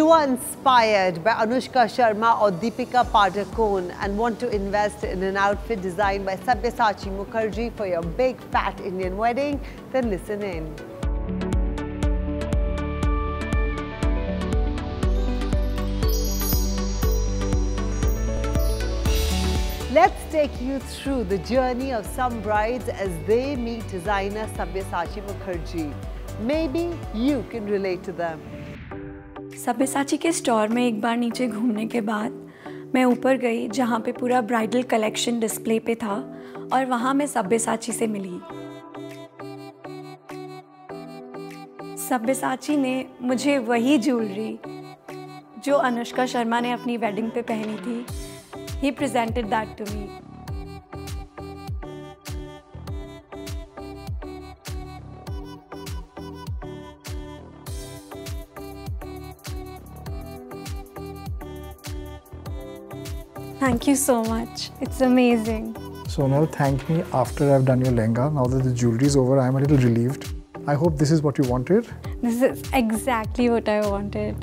you are inspired by Anushka Sharma or Deepika Padukone and want to invest in an outfit designed by Sabyasachi Mukherjee for your big fat Indian wedding, then listen in. Let's take you through the journey of some brides as they meet designer Sabyasachi Mukherjee. Maybe you can relate to them. Sabyasachi के store में एक बार नीचे घूमने के बाद मैं ऊपर गई, जहाँ पे पूरा ब्राइडल कलेक्शन डिस्प्ले पे था और वहाँ मैं सब्यसाची से मिली। सब्यसाची ने मुझे वही ज्वेलरी जो अनुष्का शर्मा ने अपनी वेडिंग पे पहनी थी he presented that to me Thank you so much. It's amazing. So now thank me after I've done your lehenga. Now that the jewelry is over, I'm a little relieved. I hope this is what you wanted. This is exactly what I wanted.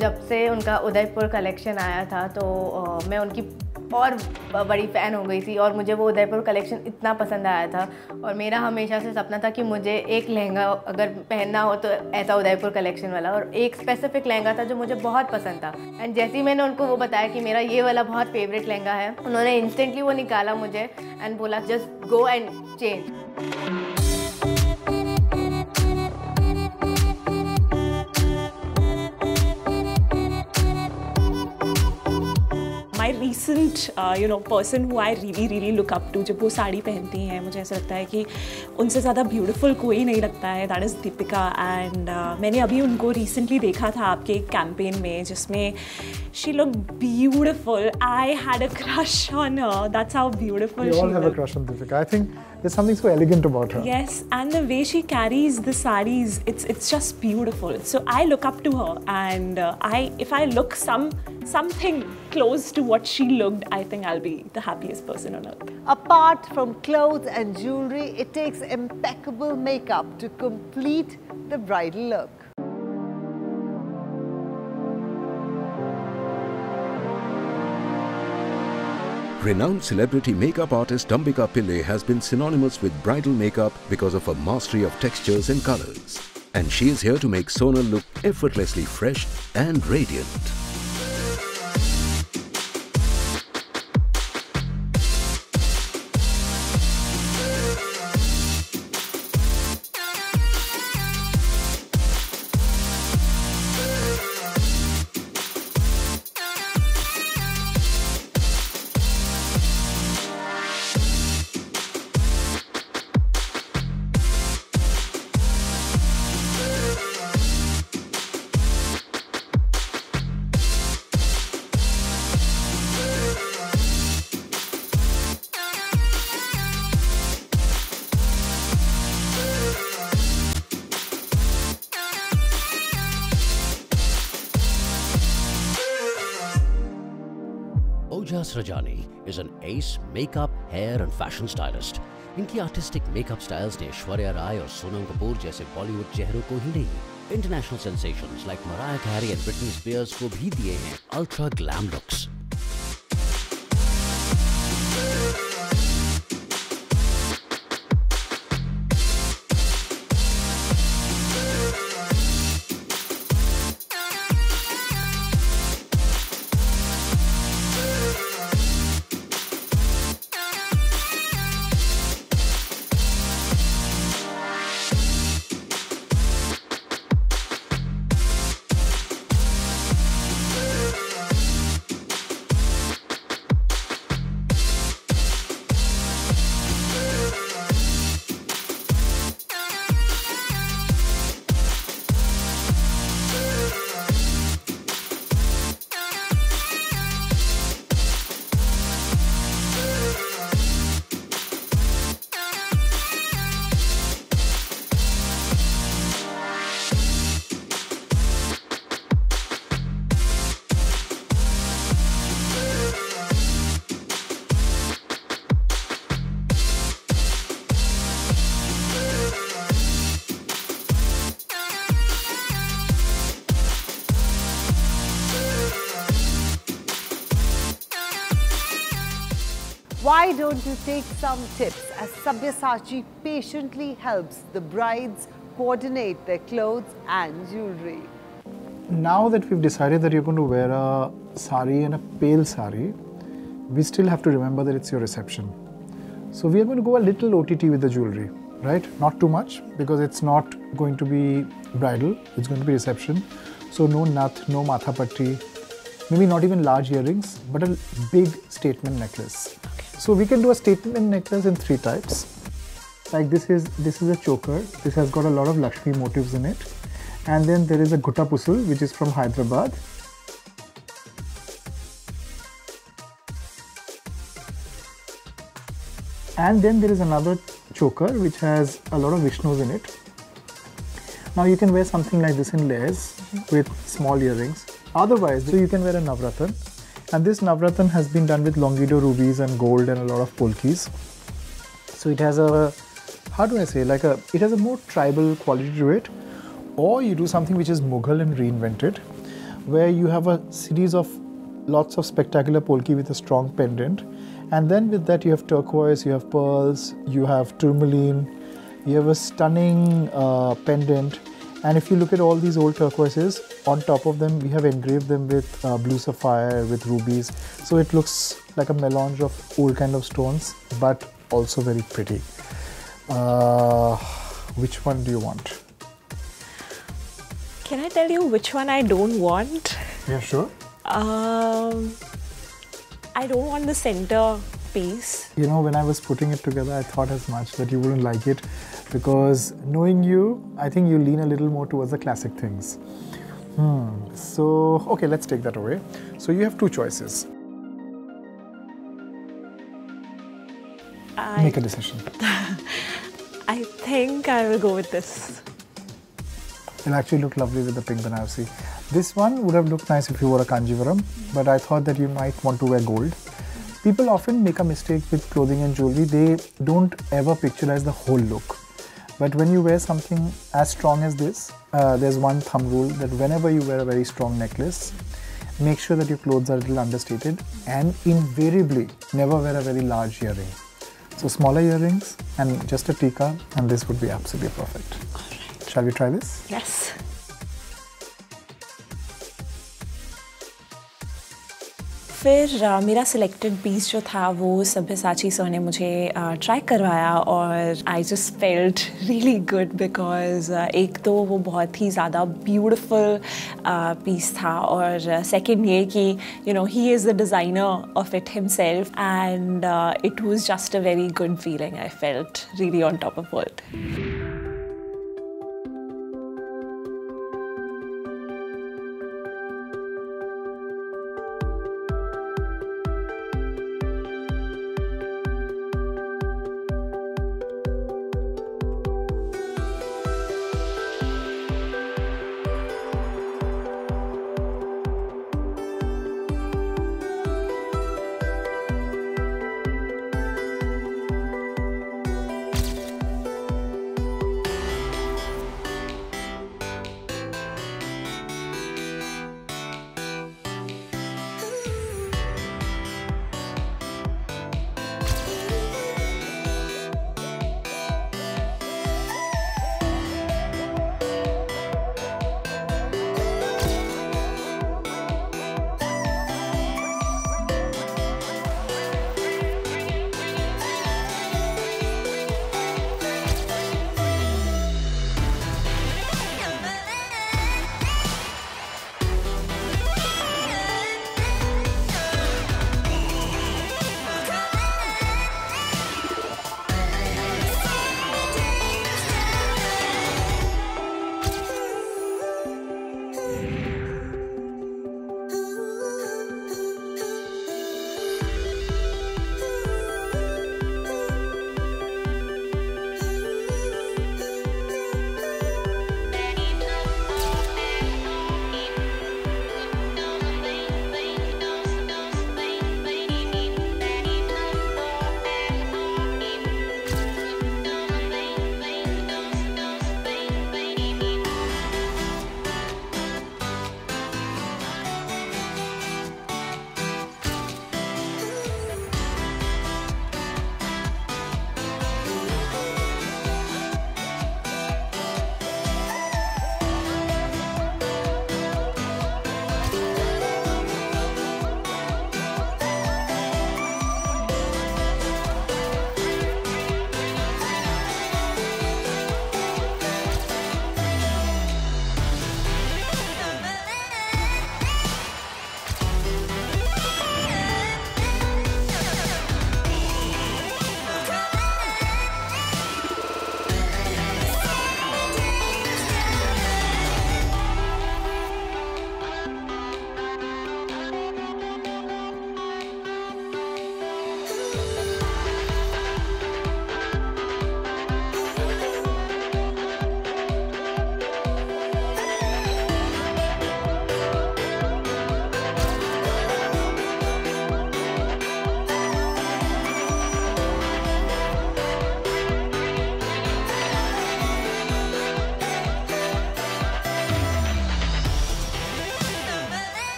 जब से उनका Udaipur collection आया था तो मैं उनकी और बड़ी फ़ैन हो गई थी और मुझे वो उदयपुर कलेक्शन इतना पसंद आया था। और मेरा हमेशा से सपना था कि मुझे एक लहंगा अगर पहनना हो तो ऐसा उदयपुर कलेक्शन वाला। और एक स्पेसिफिक लहंगा था जो मुझे बहुत पसंद था। एंड जैसे ही मैंने उनको वो बताया कि मेरा ये वाला बहुत फेवरेट लहंगा है, उन्होंने इंस्टेंटली वो निकाला मुझे एंड बोला just go and change decent you know person who I really really look up to जब वो साड़ी पहनती हैं मुझे ऐसा लगता है कि उनसे ज़्यादा ब्यूटिफुल कोई नहीं लगता है दैट इज़ दीपिका एंड मैंने अभी उनको रिसेंटली देखा था आपके एक कैंपेन में जिसमें she look beautiful I had a crush on that's how beautiful There's something so elegant about her. Yes, and the way she carries the saris, it's it's just beautiful. So I look up to her, and uh, I if I look some something close to what she looked, I think I'll be the happiest person on earth. Apart from clothes and jewelry, it takes impeccable makeup to complete the bridal look. Renowned celebrity makeup artist Ambika Pillai has been synonymous with bridal makeup because of her mastery of textures and colors. And she is here to make Sonal look effortlessly fresh and radiant. Rajani is an ace makeup, hair and fashion stylist. इनकी artistic makeup styles ने ऐश्वर्या राय और सोनम कपूर जैसे बॉलीवुड चेहरों को ही नहीं international sensations like Mariah Carey and Britney Spears को भी दिए हैं ultra glam looks Why don't you take some tips as Sabyasachi patiently helps the brides coordinate their clothes and jewelry? Now that we've decided that you're going to wear a sari and a pale sari, we still have to remember that it's your reception. So we are going to go a little OTT with the jewelry, right? Not too much because it's not going to be bridal, it's going to be reception. So no nath, no matha patti, maybe not even large earrings, but a big statement necklace. So we can do a statement necklace in three types. Like this is this is a choker. This has got a lot of Lakshmi motifs in it. And then there is a Gutta Pusalu, which is from Hyderabad. And then there is another choker which has a lot of Vishnus in it. Now you can wear something like this in layers with small earrings. Otherwise, so you can wear a Navratan. And this Navratan has been done with Longido rubies and gold and a lot of polkis. So it has a, how do I say, like a, it has a more tribal quality to it. Or you do something which is Mughal and reinvented, where you have a series of lots of spectacular polki with a strong pendant and then with that, you have turquoise, you have pearls, you have tourmaline, you have a stunning uh, pendant. And if you look at all these old turquoises, on top of them, we have engraved them with uh, blue sapphire, with rubies. So it looks like a melange of old kind of stones, but also very pretty. Uh, which one do you want? Can I tell you which one I don't want? Yeah, sure. Um, I don't want the center piece. You know, when I was putting it together, I thought as much that you wouldn't like it because knowing you, I think you lean a little more towards the classic things. Hmm. So, okay, let's take that away. So, you have two choices. I, Make a decision. I think I will go with this. It'll actually look lovely with the pink Banarasi. This one would have looked nice if you wore a Kanjivaram, but I thought that you might want to wear gold. People often make a mistake with clothing and jewelry. They don't ever picturize the whole look. But when you wear something as strong as this, uh, there's one thumb rule that whenever you wear a very strong necklace, make sure that your clothes are a little understated and invariably never wear a very large earring. So smaller earrings and just a tika and this would be absolutely perfect. Shall we try this? Yes. फिर मेरा selected piece जो था, वो सभ्यसाची sir ने मुझे try करवाया और I just felt really good because एक तो वो बहुत ही ज़्यादा ब्यूटिफुल पीस था और सेकेंड ये कि you know he is the designer of it himself and it was just a very good feeling I felt really on top of world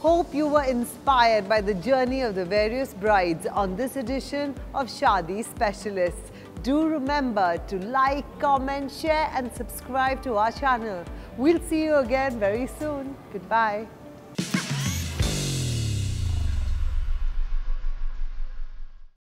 Hope you were inspired by the journey of the various brides on this edition of Shaadi Specialists. Do remember to like, comment, share and subscribe to our channel. We'll see you again very soon. Goodbye.